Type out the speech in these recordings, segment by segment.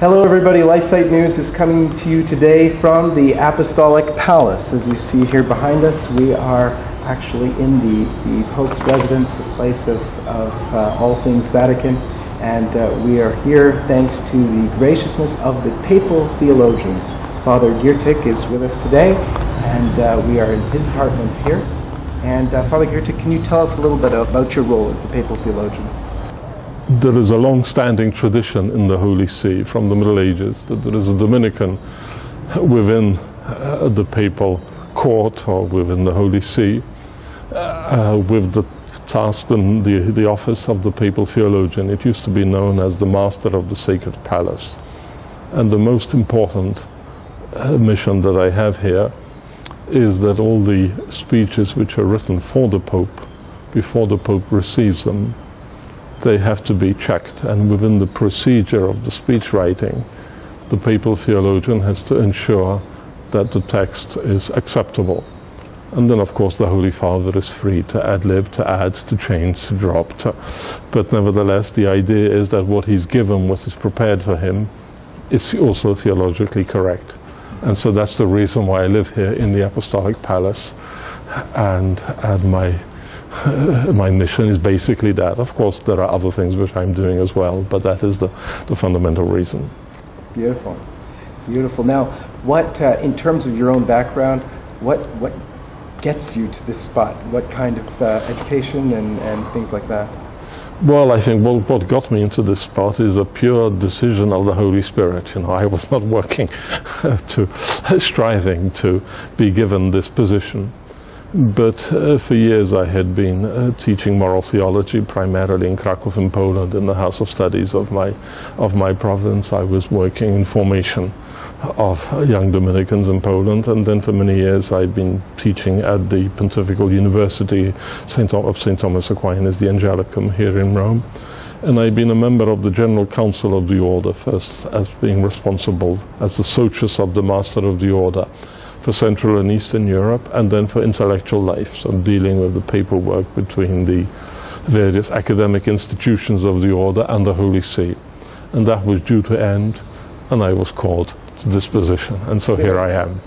Hello, everybody. LifeSite News is coming to you today from the Apostolic Palace. As you see here behind us, we are actually in the, the Pope's residence, the place of, of uh, all things Vatican. And uh, we are here thanks to the graciousness of the papal theologian. Father Giertych is with us today, and uh, we are in his apartments here. And uh, Father Giertych, can you tell us a little bit about your role as the papal theologian? There is a long-standing tradition in the Holy See from the Middle Ages that there is a Dominican within uh, the papal court or within the Holy See uh, with the task and the, the office of the papal theologian. It used to be known as the master of the sacred palace. And the most important uh, mission that I have here is that all the speeches which are written for the Pope, before the Pope receives them, they have to be checked. And within the procedure of the speech writing, the papal theologian has to ensure that the text is acceptable. And then, of course, the Holy Father is free to ad lib, to add, to change, to drop. To, but nevertheless, the idea is that what he's given, what is prepared for him, is also theologically correct. And so that's the reason why I live here in the Apostolic Palace. And, and my my mission is basically that. Of course, there are other things which I'm doing as well, but that is the, the fundamental reason. Beautiful. Beautiful. Now, what, uh, in terms of your own background, what, what gets you to this spot? What kind of uh, education and, and things like that? Well, I think what, what got me into this spot is a pure decision of the Holy Spirit. You know, I was not working to, striving to be given this position. But uh, for years I had been uh, teaching moral theology, primarily in Krakow in Poland, in the House of Studies of my, of my province. I was working in formation of young Dominicans in Poland, and then for many years I'd been teaching at the Pontifical University of St. Thomas Aquinas, the Angelicum here in Rome. And I'd been a member of the General Council of the Order, first as being responsible as the socius of the Master of the Order for Central and Eastern Europe, and then for intellectual life, so dealing with the paperwork between the various academic institutions of the Order and the Holy See. And that was due to end, and I was called to this position, and so here I am.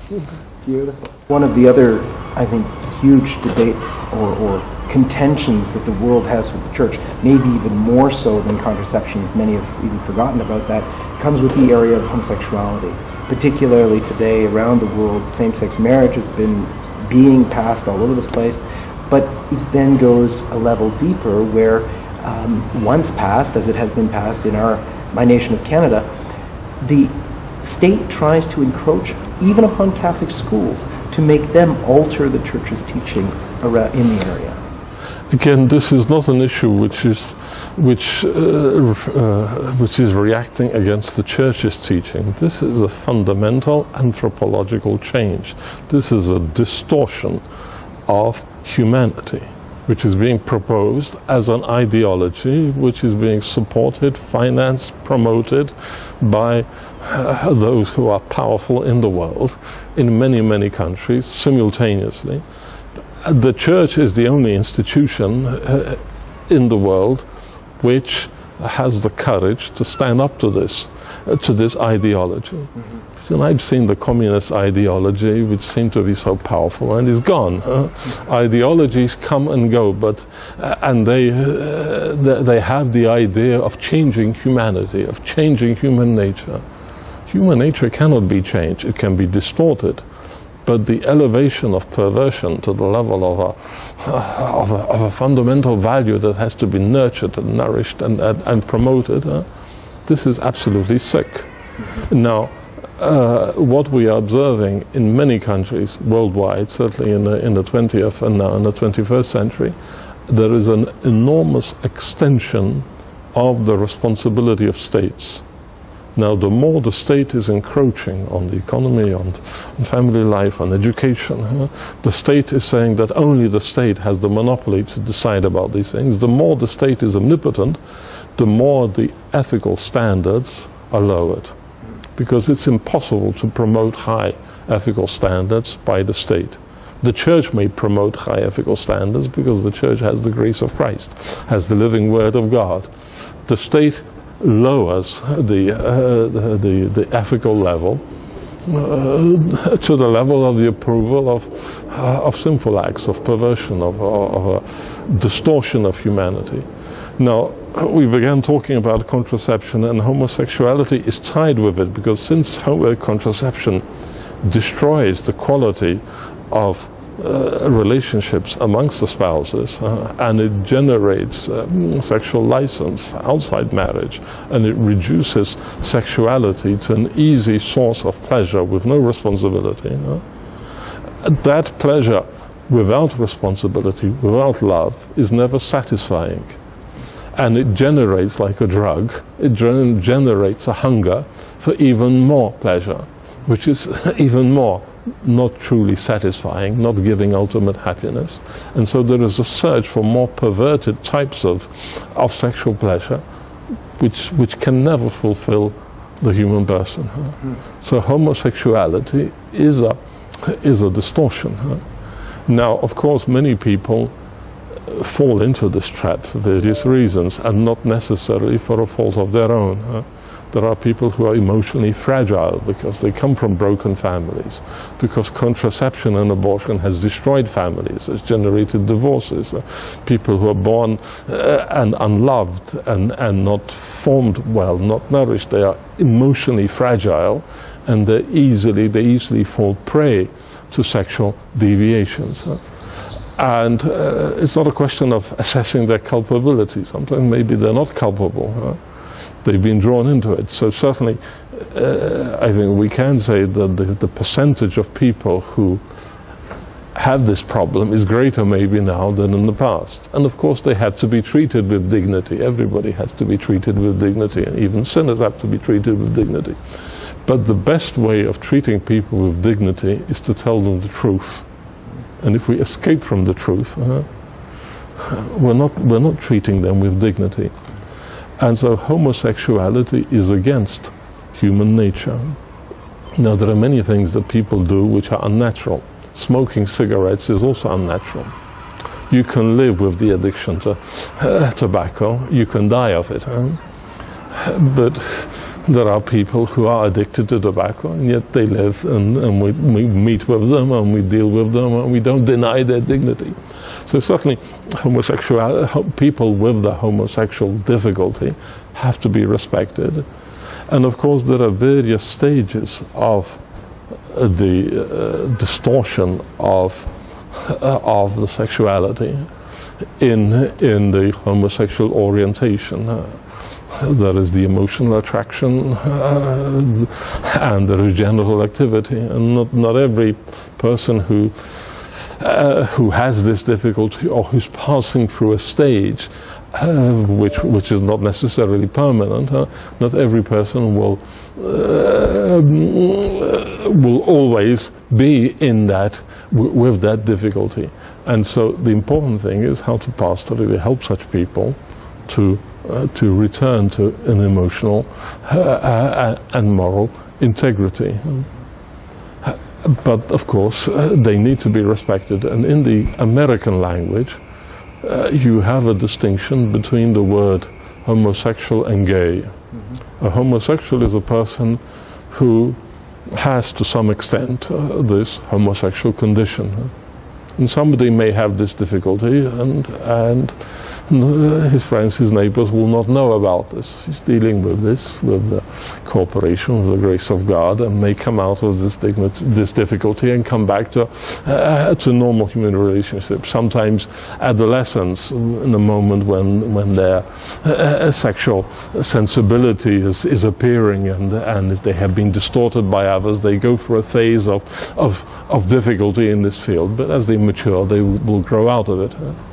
Beautiful. One of the other, I think, huge debates or, or contentions that the world has with the church, maybe even more so than contraception, many have even forgotten about that, comes with the area of homosexuality particularly today around the world, same-sex marriage has been being passed all over the place, but it then goes a level deeper where um, once passed, as it has been passed in our my nation of Canada, the state tries to encroach even upon Catholic schools to make them alter the church's teaching in the area. Again, this is not an issue which is which uh, uh, which is reacting against the church's teaching. This is a fundamental anthropological change. This is a distortion of humanity, which is being proposed as an ideology, which is being supported, financed, promoted by uh, those who are powerful in the world, in many many countries simultaneously the church is the only institution uh, in the world which has the courage to stand up to this, uh, to this ideology. Mm-hmm. And I've seen the communist ideology, which seemed to be so powerful, and is gone. Mm-hmm. Ideologies come and go, but uh, and they uh, they have the idea of changing humanity, of changing human nature. Human nature cannot be changed; it can be distorted but the elevation of perversion to the level of a, of a, of a fundamental value that has to be nurtured and nourished and, and, and promoted, uh, this is absolutely sick. Mm-hmm. Now, uh, what we are observing in many countries worldwide, certainly in the, in the 20th and now in the 21st century, there is an enormous extension of the responsibility of states now, the more the state is encroaching on the economy, on, on family life, on education, the state is saying that only the state has the monopoly to decide about these things. The more the state is omnipotent, the more the ethical standards are lowered. Because it's impossible to promote high ethical standards by the state. The church may promote high ethical standards because the church has the grace of Christ, has the living word of God. The state lowers the, uh, the, the ethical level uh, to the level of the approval of, uh, of sinful acts, of perversion, of, of a distortion of humanity. Now, we began talking about contraception, and homosexuality is tied with it because since contraception destroys the quality of uh, relationships amongst the spouses uh, and it generates uh, sexual license outside marriage and it reduces sexuality to an easy source of pleasure with no responsibility. That pleasure without responsibility, without love, is never satisfying. And it generates, like a drug, it generates a hunger for even more pleasure, which is even more not truly satisfying, not giving ultimate happiness. And so there is a search for more perverted types of, of sexual pleasure, which, which can never fulfill the human person. Huh? Mm. So homosexuality is a, is a distortion. Huh? Now, of course, many people uh, fall into this trap for various reasons, and not necessarily for a fault of their own. Huh? There are people who are emotionally fragile because they come from broken families, because contraception and abortion has destroyed families, has generated divorces. Uh, people who are born uh, and unloved and, and not formed well, not nourished, they are emotionally fragile and they easily, they easily fall prey to sexual deviations. And uh, it's not a question of assessing their culpability. Sometimes maybe they're not culpable they've been drawn into it. So certainly, uh, I think we can say that the, the, percentage of people who have this problem is greater maybe now than in the past. And of course, they had to be treated with dignity. Everybody has to be treated with dignity, and even sinners have to be treated with dignity. But the best way of treating people with dignity is to tell them the truth. And if we escape from the truth, uh, we're, not, we're not treating them with dignity. And so homosexuality is against human nature. Now, there are many things that people do which are unnatural. Smoking cigarettes is also unnatural. You can live with the addiction to uh, tobacco, you can die of it. Huh? But there are people who are addicted to tobacco, and yet they live, and, and we, we meet with them, and we deal with them, and we don't deny their dignity. So certainly, homosexual people with the homosexual difficulty have to be respected, and of course there are various stages of uh, the uh, distortion of uh, of the sexuality in in the homosexual orientation. Uh, there is the emotional attraction uh, and there is genital activity, and not not every person who uh, who has this difficulty or who's passing through a stage uh, which, which is not necessarily permanent. Uh, not every person will, uh, will always be in that, with that difficulty. And so the important thing is how to pastorally help such people to, uh, to return to an emotional uh, and moral integrity. But of course, uh, they need to be respected. And in the American language, uh, you have a distinction between the word homosexual and gay. Mm-hmm. A homosexual is a person who has, to some extent, uh, this homosexual condition. And somebody may have this difficulty, and, and his friends, his neighbors will not know about this. He's dealing with this, with the cooperation, with the grace of God, and may come out of this, this difficulty and come back to, uh, to normal human relationships. Sometimes adolescents, in a moment when, when their uh, sexual sensibility is, is appearing and, and if they have been distorted by others, they go through a phase of, of, of difficulty in this field. But as they mature, they will grow out of it.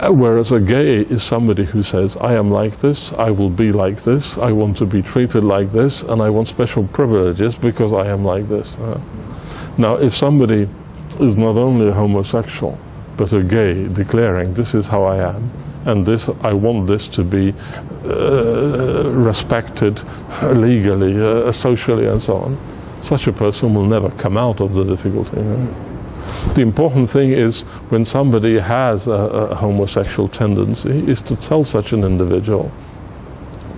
Uh, whereas a gay is somebody who says, I am like this, I will be like this, I want to be treated like this, and I want special privileges because I am like this. Uh, now, if somebody is not only a homosexual, but a gay, declaring, this is how I am, and this, I want this to be uh, respected legally, uh, socially, and so on, such a person will never come out of the difficulty. You know? The important thing is when somebody has a, a homosexual tendency is to tell such an individual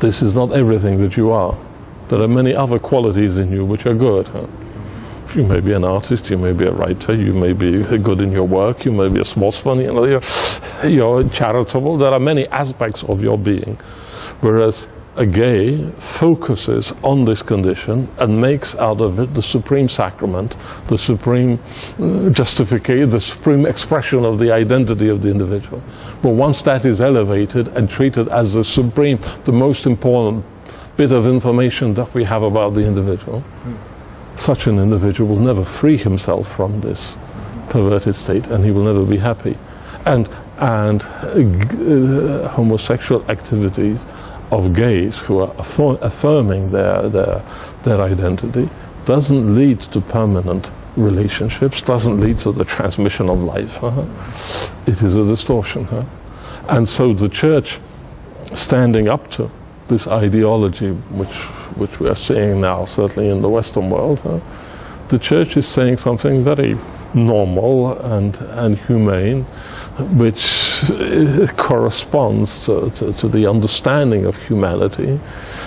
this is not everything that you are. There are many other qualities in you which are good. You may be an artist, you may be a writer, you may be good in your work, you may be a sportsman, you know, you're, you're charitable. There are many aspects of your being. Whereas a gay focuses on this condition and makes out of it the supreme sacrament, the supreme uh, justification, the supreme expression of the identity of the individual. But once that is elevated and treated as the supreme, the most important bit of information that we have about the individual, such an individual will never free himself from this perverted state and he will never be happy. And, and uh, homosexual activities of gays who are affirming their, their, their identity doesn't lead to permanent relationships, doesn't lead to the transmission of life. Huh? It is a distortion. Huh? And so the church standing up to this ideology, which, which we are seeing now, certainly in the Western world, huh? the church is saying something very normal and, and humane, which corresponds to, to, to, the understanding of humanity,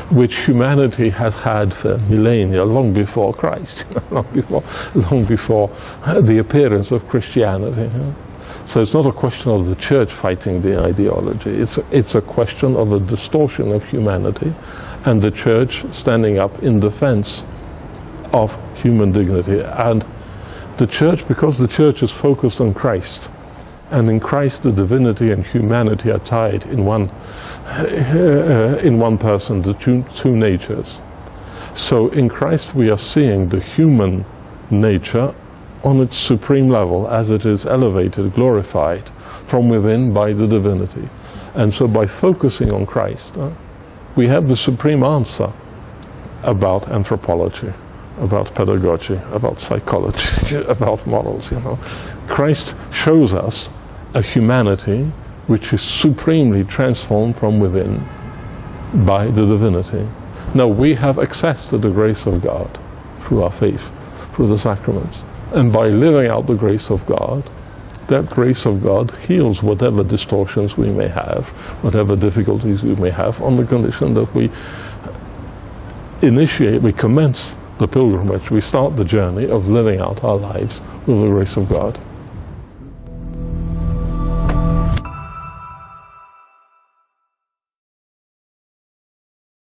which humanity has had for millennia, long before Christ, long before, long before the appearance of Christianity. So it's not a question of the church fighting the ideology. It's a, it's a question of a distortion of humanity and the church standing up in defense of human dignity. And the church, because the church is focused on Christ, and in Christ the divinity and humanity are tied in one, uh, in one person, the two, two natures. So in Christ we are seeing the human nature on its supreme level as it is elevated, glorified from within by the divinity. And so by focusing on Christ, uh, we have the supreme answer about anthropology about pedagogy, about psychology, about morals, you know. Christ shows us a humanity which is supremely transformed from within by the divinity. Now we have access to the grace of God through our faith, through the sacraments. And by living out the grace of God, that grace of God heals whatever distortions we may have, whatever difficulties we may have, on the condition that we initiate, we commence the pilgrimage, we start the journey of living out our lives with the grace of God.